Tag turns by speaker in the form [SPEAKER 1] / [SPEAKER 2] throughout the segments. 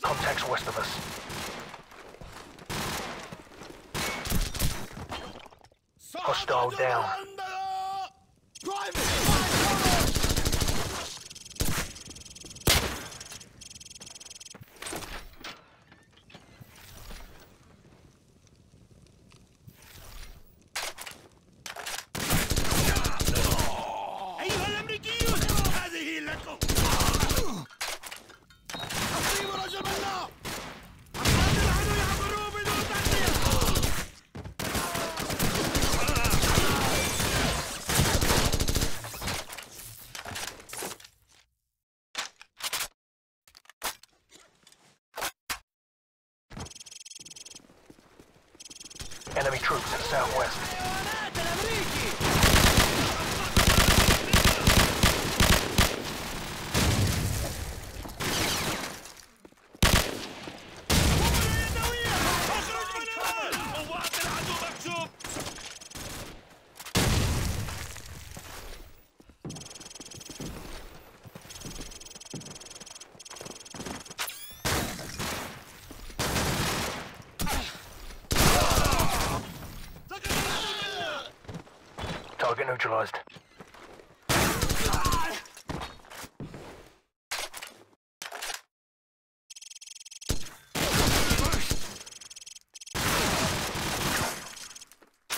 [SPEAKER 1] Contacts west of us. Hostile down. Enemy troops in southwest. Target neutralized.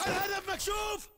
[SPEAKER 2] الهدف مكشوف